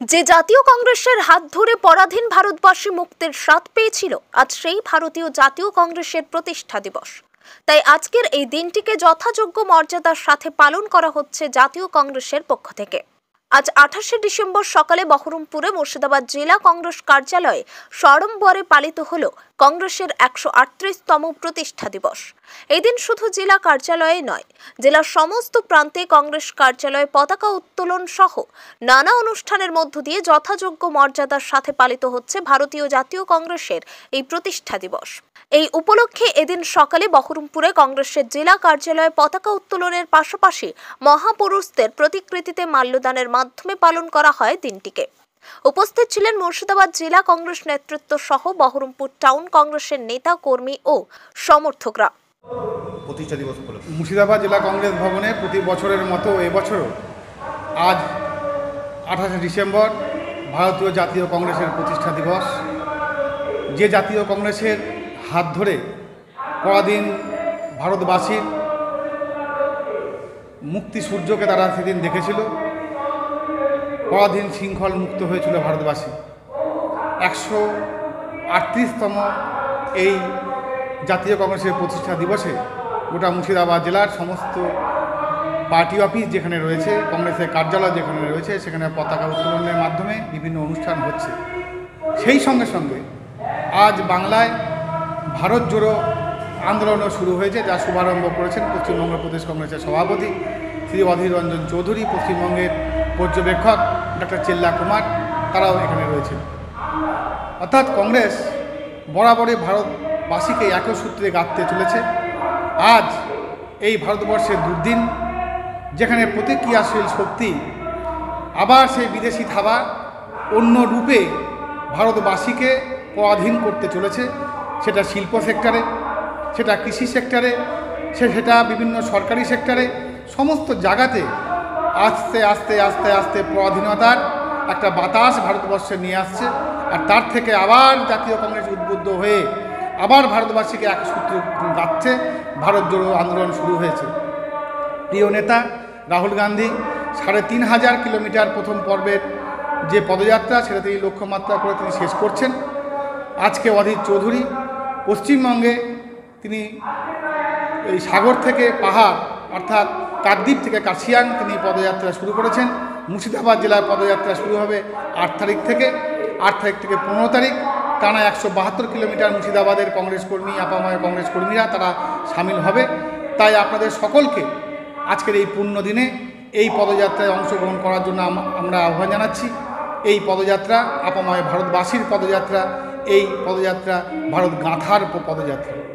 যে জাতীয় কংগ্রেসের হাত ধরে পরাধীন ভারতবাসী মুক্তির স্বাদ পেয়েছিল, আজ সেই ভারতীয় জাতীয় কংগ্রেসের প্রতিষ্ঠা দিবস। তাই আজকের এই দিনটিকে যথাযোগ্য মর্যাদার সাথে পালন করা হচ্ছে জাতীয় কংগ্রেসের পক্ষ থেকে। আজ আঠাশে ডিসেম্বর সকালে বহরমপুরে মুর্শিদাবাদ জেলা কংগ্রেস কার্যালয়ে সড়ম্বরে পালিত হল কংগ্রেসের একশো আটত্রিশতম প্রতিষ্ঠা দিবস। এই দিন শুধু জেলা কার্যালয়ে নয়, জেলার সমস্ত প্রান্তে কংগ্রেস কার্যালয়ে পতাকা উত্তোলন সহ নানা অনুষ্ঠানের মধ্য দিয়ে যথাযোগ্য মর্যাদার সাথে পালিত হচ্ছে ভারতীয় জাতীয় কংগ্রেসের এই প্রতিষ্ঠা দিবস। এই উপলক্ষে এদিন সকালে বহরমপুরে কংগ্রেসের জেলা কার্যালয়ে পতাকা উত্তোলনের পাশাপাশি মহাপুরুষদের প্রতিকৃতিতে মাল্যদানের মাধ্যমে পালন করা হয় দিনটিকে। উপস্থিত ছিলেন মুর্শিদাবাদ জেলা কংগ্রেস নেতৃত্ব সহ বহরমপুর টাউন কংগ্রেসের নেতা, কর্মী ও সমর্থকরা। প্রতিষ্ঠা দিবস উপলক্ষে। মুর্শিদাবাদ জেলা কংগ্রেস ভবনে প্রতি বছরের মতো এবছরও আজ আঠাশে ডিসেম্বর ভারতীয় জাতীয় কংগ্রেসের প্রতিষ্ঠা দিবস। যে জাতীয় কংগ্রেসের হাত ধরে পরাধীন ভারতবাসীর মুক্তি সূর্যকে তারা সেদিন দেখেছিল পরাধীন শৃঙ্খল মুক্ত হয়েছিল ভারতবাসী। একশো আটত্রিশতম এই জাতীয় কংগ্রেসের প্রতিষ্ঠা দিবসে গোটা মুর্শিদাবাদ জেলার সমস্ত পার্টি অফিস যেখানে রয়েছে, কংগ্রেসের কার্যালয় যেখানে রয়েছে, সেখানে পতাকা উত্তোলনের মাধ্যমে বিভিন্ন অনুষ্ঠান হচ্ছে। সেই সঙ্গে সঙ্গে আজ বাংলায় ভারত জোড়ো আন্দোলনও শুরু হয়েছে, যা শুভারম্ভ করেছেন পশ্চিমবঙ্গ প্রদেশ কংগ্রেসের সভাপতি শ্রী অধীর রঞ্জন চৌধুরী, পশ্চিমবঙ্গের পর্যবেক্ষক ডক্টর চেল্লা কুমার, তারাও এখানে রয়েছেন। অর্থাৎ কংগ্রেস বরাবরই ভারতবাসীকে একই সূত্রে গাঁথতে চলেছে। আজ এই ভারতবর্ষের দুর্দিন, যেখানে প্রতিক্রিয়াশীল শক্তি, আবার সেই বিদেশি থাবা অন্য রূপে ভারতবাসীকে পরাধীন করতে চলেছে, সেটা শিল্প সেক্টরে, সেটা কৃষি সেক্টরে, সে সেটা বিভিন্ন সরকারি সেক্টরে, সমস্ত জায়গাতে আস্তে আস্তে আস্তে আস্তে পরাধীনতার একটা বাতাস ভারতবর্ষে নিয়ে আসছে। আর তার থেকে আবার জাতীয় কংগ্রেস উদ্বুদ্ধ হয়ে আবার ভারতবাসীকে এক সূত্র গাচ্ছে ভারত জোড়ো আন্দোলন শুরু হয়েছে। প্রিয় নেতা, রাহুল গান্ধী, সাড়ে তিন হাজার কিলোমিটার প্রথম পর্বের যে পদযাত্রা, সেটা তিনি লক্ষ্যমাত্রা করে তিনি শেষ করছেন। আজকে অধীর চৌধুরী, পশ্চিমবঙ্গে তিনি এই সাগর থেকে পাহাড়, অর্থাৎ কাকদ্বীপ থেকে কাশিয়াং তিনি পদযাত্রা শুরু করেছেন। মুর্শিদাবাদ জেলার পদযাত্রা শুরু হবে আট তারিখ থেকে, আট তারিখ থেকে পনেরো তারিখ। টানা একশো বাহাত্তর কিলোমিটার মুর্শিদাবাদের কংগ্রেস কর্মী আপাময় কংগ্রেস কর্মীরা তারা সামিল হবে। তাই আপনাদের সকলকে আজকের এই পূর্ণ দিনে এই পদযাত্রায় অংশগ্রহণ করার জন্য আম- আমরা আহ্বান জানাচ্ছি। এই পদযাত্রা আপামায় ভারতবাসীর পদযাত্রা, এই পদযাত্রা ভারত গাঁথার পদযাত্রা।